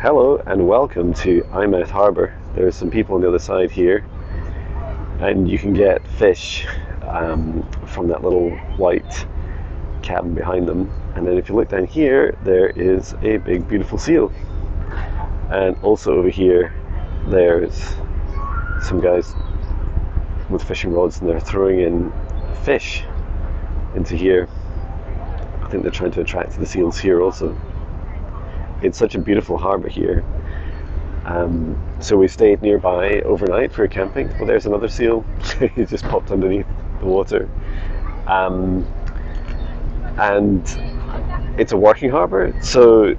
Hello and welcome to Eyemouth Harbour. There's some people on the other side here, and you can get fish um, from that little white cabin behind them. And then if you look down here, there is a big, beautiful seal. And also over here, there's some guys with fishing rods, and they're throwing in fish into here. I think they're trying to attract the seals here also it's such a beautiful harbour here. Um, so we stayed nearby overnight for camping. Well, there's another seal. he just popped underneath the water. Um, and it's a working harbour, so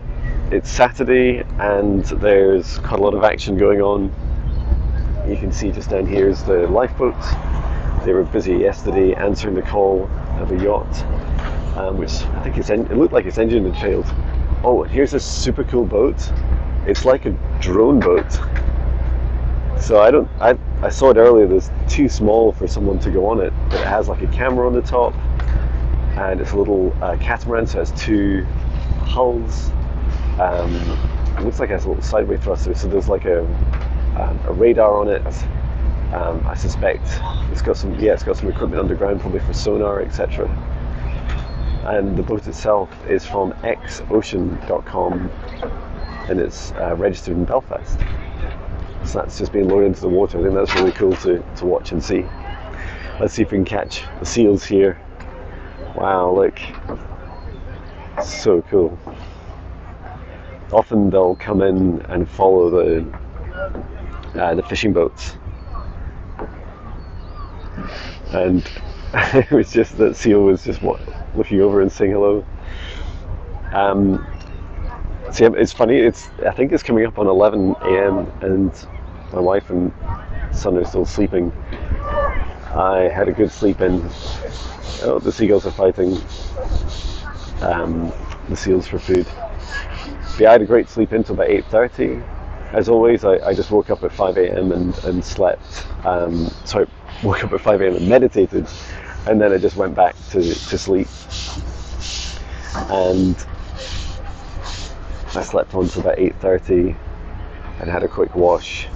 it's Saturday and there's quite a lot of action going on. You can see just down here is the lifeboat. They were busy yesterday answering the call of a yacht, um, which I think en- it looked like its engine had failed oh, here's a super cool boat. It's like a drone boat. So I don't, I, I saw it earlier. It's too small for someone to go on it, but it has like a camera on the top, and it's a little uh, catamaran. So it has two hulls. Um, it looks like it has a little sideway thruster. So there's like a, um, a radar on it. Um, I suspect it's got some, yeah, it's got some equipment underground, probably for sonar, etc and the boat itself is from xocean.com and it's uh, registered in Belfast. So that's just being lowered into the water. I think that's really cool to, to watch and see. Let's see if we can catch the seals here. Wow, look. So cool. Often they'll come in and follow the uh, the fishing boats. And it was just that seal was just what looking over and saying hello. Um, see, it's funny. It's I think it's coming up on 11 a.m. and my wife and son are still sleeping. I had a good sleep in. Oh, the seagulls are fighting. Um, the seals for food. But yeah, I had a great sleep until about 8:30. As always, I, I, just woke up at 5 a.m. and, and slept. Um, sorry, woke up at 5 a.m. and meditated and then I just went back to, to sleep. And I slept on till about 8.30 and had a quick wash.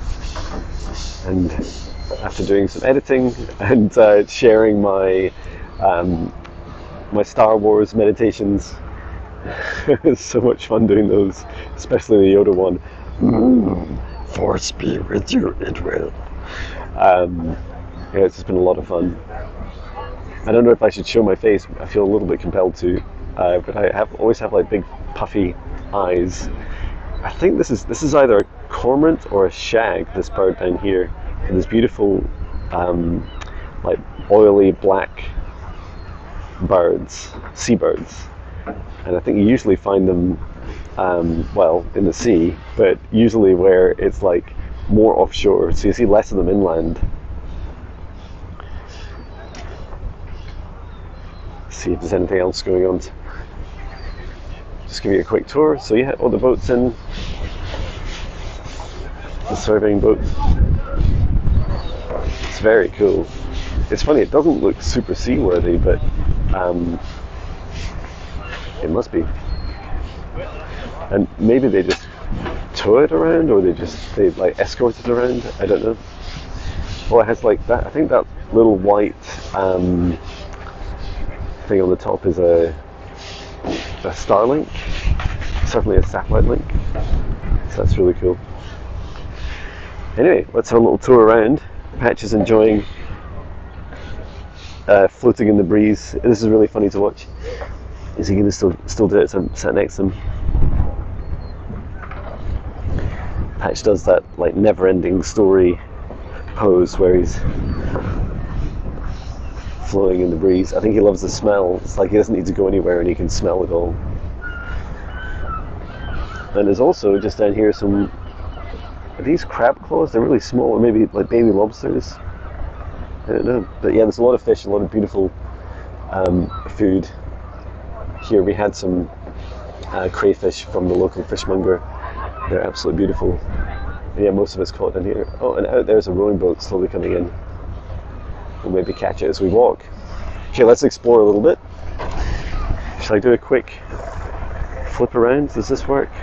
And after doing some editing and uh, sharing my um, my Star Wars meditations, it was so much fun doing those, especially the Yoda one. Mm, force be with you, it will. Um, yeah, it's just been a lot of fun. I don't know if I should show my face. I feel a little bit compelled to, uh, but I have always have like big puffy eyes. I think this is this is either a cormorant or a shag. This bird down here, and this beautiful, um, like oily black birds, seabirds, and I think you usually find them, um, well, in the sea, but usually where it's like more offshore. So you see less of them inland see if there's anything else going on. Just give you a quick tour. So yeah, all the boats in. The surveying boat. It's very cool. It's funny, it doesn't look super seaworthy, but um, it must be. And maybe they just tow it around or they just they like escort it around. I don't know. Well, it has like that. I think that little white um, thing on the top is a, a Starlink, certainly a satellite link. So that's really cool. Anyway, let's have a little tour around. Patch is enjoying uh, floating in the breeze. This is really funny to watch. Is he going to still still do it? So I'm sat next to him. Patch does that like never-ending story pose where he's flowing in the breeze. I think he loves the smell. It's like he doesn't need to go anywhere and he can smell it all. And there's also just down here some. These crab claws? They're really small, or maybe like baby lobsters. I don't know. But yeah, there's a lot of fish, a lot of beautiful um, food. Here we had some uh, crayfish from the local fishmonger. They're absolutely beautiful. yeah, most of us caught in here. Oh, and out there's a rowing boat slowly coming in. We'll maybe catch it as we walk. Okay, let's explore a little bit. Shall I do a quick flip around? Does this work?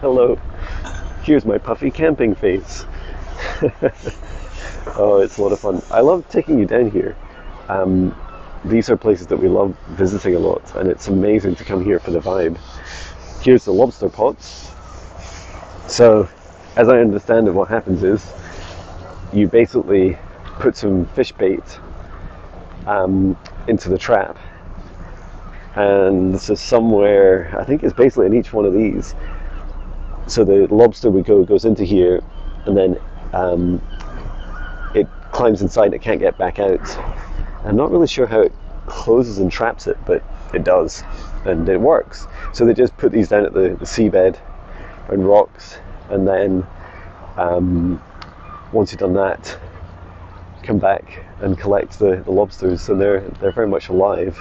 Hello. Here's my puffy camping face. oh, it's a lot of fun. I love taking you down here. Um, these are places that we love visiting a lot, and it's amazing to come here for the vibe. Here's the lobster pots. So, as I understand it, what happens is you basically put some fish bait um, into the trap, and this is somewhere. I think it's basically in each one of these. So the lobster would go goes into here, and then um, it climbs inside. And it can't get back out. I'm not really sure how it closes and traps it, but it does, and it works. So they just put these down at the, the seabed and rocks, and then um, once you've done that, come back and collect the, the lobsters, and they're they're very much alive.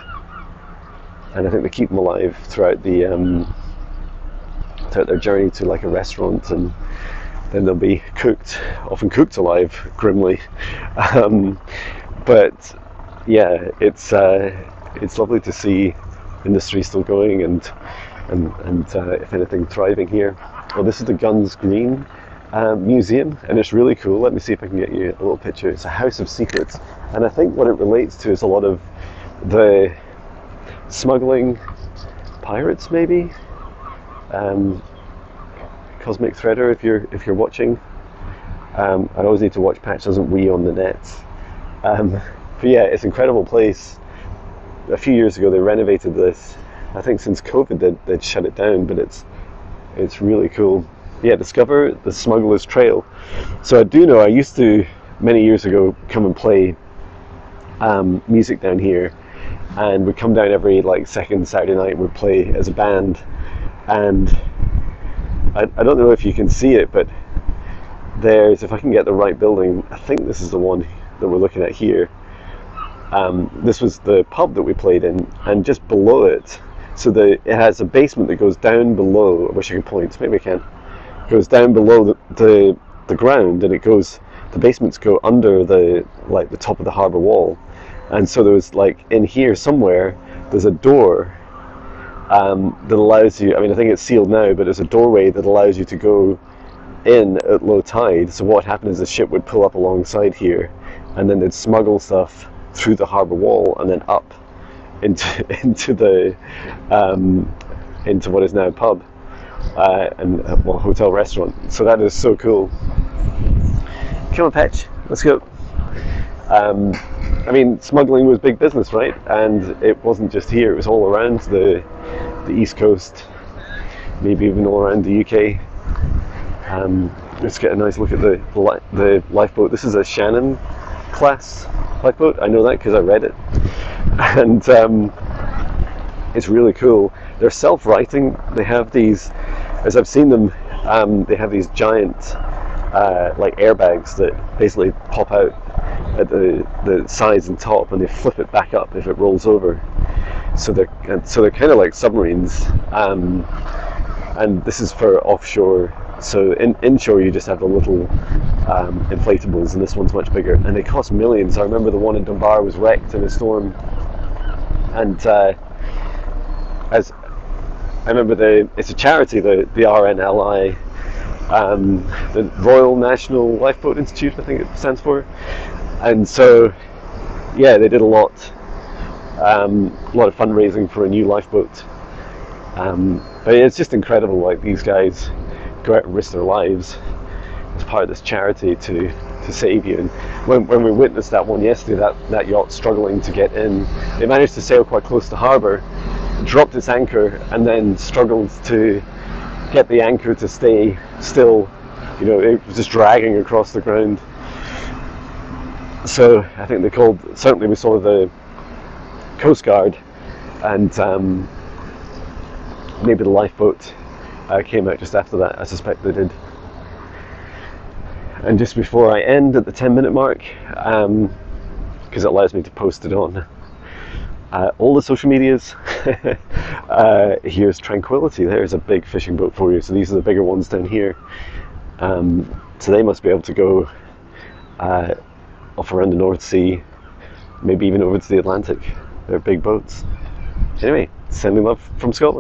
And I think they keep them alive throughout the um, throughout their journey to like a restaurant, and then they'll be cooked, often cooked alive, grimly. Um, but yeah, it's uh, it's lovely to see industry still going and and and uh, if anything thriving here. Well, this is the Gunsgreen um, Museum, and it's really cool. Let me see if I can get you a little picture. It's a house of secrets, and I think what it relates to is a lot of the smuggling pirates, maybe. Um, Cosmic Threader, if you're if you're watching, um, I always need to watch Patch doesn't we on the net. Um, but yeah, it's an incredible place. A few years ago, they renovated this. I think since COVID, they'd, they'd shut it down, but it's it's really cool. Yeah, discover the Smuggler's Trail. So I do know I used to many years ago come and play um, music down here, and we'd come down every like second Saturday night. We'd play as a band, and I, I don't know if you can see it, but there's if I can get the right building. I think this is the one that we're looking at here. Um, this was the pub that we played in, and just below it, so the it has a basement that goes down below. I wish I could point. Maybe I can. Goes down below the, the the ground, and it goes. The basements go under the like the top of the harbour wall, and so there was like in here somewhere there's a door um, that allows you. I mean, I think it's sealed now, but there's a doorway that allows you to go in at low tide. So what happened is the ship would pull up alongside here, and then they'd smuggle stuff through the harbour wall and then up into into the um, into what is now a pub uh, and uh, well hotel restaurant. So that is so cool. Come on, Patch, let's go. Um, I mean, smuggling was big business, right? And it wasn't just here; it was all around the the east coast, maybe even all around the UK. Um, let's get a nice look at the the, lifeboat. This is a Shannon class lifeboat. I know that because I read it, and um, it's really cool. They're self-righting. They have these, as I've seen them, um, they have these giant uh, like airbags that basically pop out at the, the sides and top, and they flip it back up if it rolls over. So they're so they're kind of like submarines, um, and this is for offshore. So in inshore, you just have the little um, inflatables, and this one's much bigger, and they cost millions. I remember the one in Dunbar was wrecked in a storm, and uh, as I remember, the it's a charity, the the RNLI, um, the Royal National Lifeboat Institute, I think it stands for, and so yeah, they did a lot, um, a lot of fundraising for a new lifeboat. Um, but it's just incredible, like these guys go out and risk their lives as part of this charity to, to save you. And when, when we witnessed that one yesterday, that, that yacht struggling to get in, they managed to sail quite close to harbour, dropped its anchor, and then struggled to get the anchor to stay still. You know, it was just dragging across the ground. So I think they called, certainly we saw the Coast Guard and um, maybe the lifeboat uh, came out just after that. I suspect they did. And just before I end at the 10 minute mark, because um, it allows me to post it on uh, all the social medias, uh, here's Tranquility. There's a big fishing boat for you. So these are the bigger ones down here. Um, so they must be able to go uh, off around the North Sea, maybe even over to the Atlantic. They're big boats. Anyway, sending love from Scotland.